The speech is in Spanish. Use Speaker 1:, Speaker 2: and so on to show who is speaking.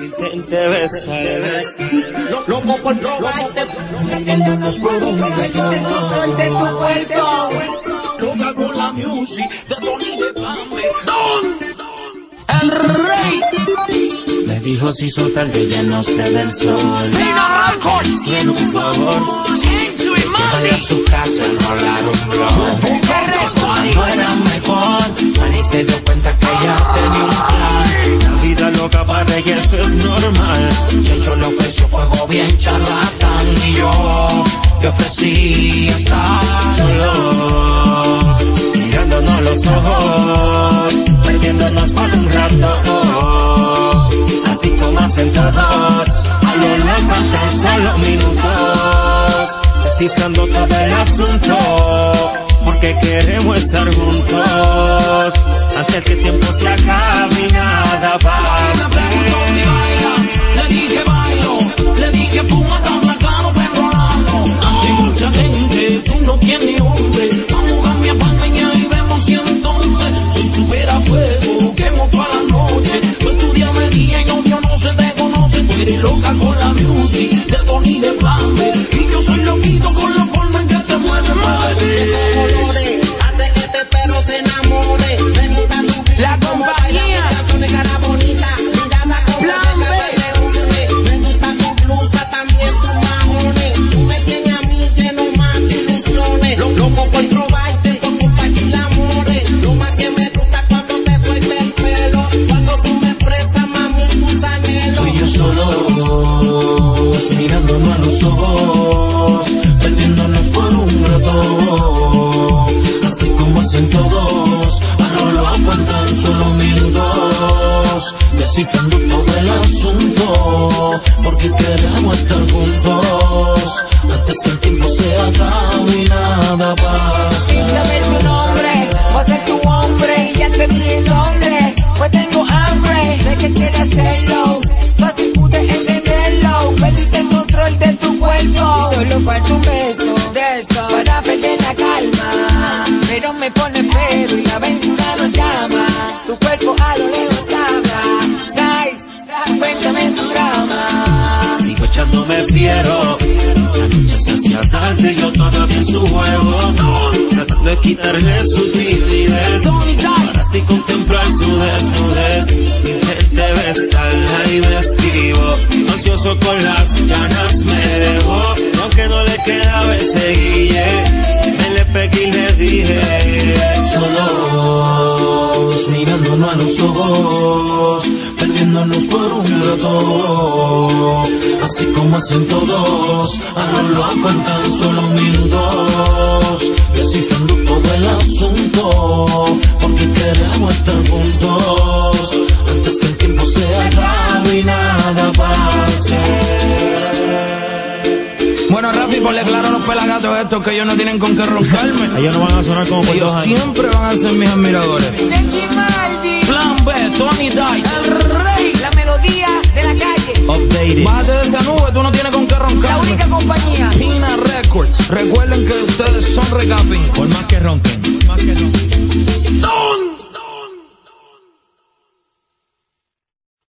Speaker 1: Intente besarme. Loco por robarte. Metiéndonos por un control de tu cuerpo. Loca con la music de Tony de Pambe. Don. El rey. Me dijo si son tarde ya no se ve el sol. Hicieron un favor. Llévale a su casa, enrolar un blog. Cuando era mejor, Manny se dio cuenta que para ella eso es normal. Checho le ofreció fuego bien charlatán. Y yo le ofrecí estar solos. Mirándonos los ojos, perdiéndonos por un rato. Así como hacen todos, a lo loco de los minutos descifrando todo el asunto, porque queremos estar juntos,
Speaker 2: Loco por probarte, por compartir amores. Lo más que me gusta cuando te suelta el pelo. Cuando tú me expresas, mami, tus anhelos.
Speaker 1: Tú y yo solos, mirándonos a los ojos, minutos, descifrando todo el asunto, porque queremos estar juntos, antes que el tiempo se acabe y nada pase.
Speaker 3: Dame tu nombre, voy a ser tu hombre y ya te dije dónde. Pues tengo hambre, sé que quieres hacerlo. Fácil pude entenderlo. Perdiste el control de tu cuerpo. Y solo falta un beso de eso para perder la calma. Pero me pone pero y la aventura
Speaker 1: quitarle su timidez. Así contemplar su desnudez. Intenté besarla y me esquivo. Ansioso con las ganas me dejó. Aunque no le quedaba ese guille, me le pegué y le dije. Solos, mirándonos a los ojos, perdiéndonos por un rato. Así como hacen todos, a lo loco en tan solo minutos. Descifrando todo el asunto, porque queremos estar juntos. Antes que el tiempo se acabe y nada pase.
Speaker 4: Bueno, Rafi, ponle claro a los pelagatos estos que ellos no tienen con qué roncarme.
Speaker 5: Ellos no van a sonar como por
Speaker 4: Ellos
Speaker 5: dos años.
Speaker 4: siempre van a ser mis admiradores. Plan B, Tony Dice, el rey.
Speaker 3: la melodía de la calle.
Speaker 5: Updated.
Speaker 4: Bájate de esa nube, tú no tienes con qué
Speaker 3: La
Speaker 4: roncarme.
Speaker 3: única compañía.
Speaker 4: Recuerden que ustedes son recapping.
Speaker 5: Por más que ronquen. Más que ronquen.